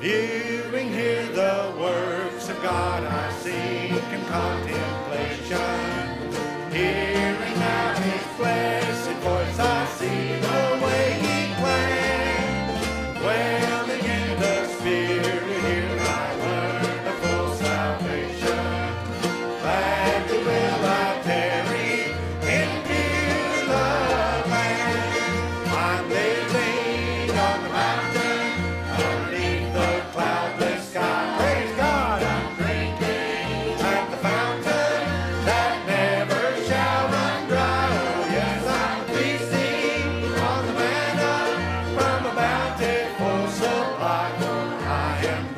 Viewing here the works of God, I seek and contemplate. I am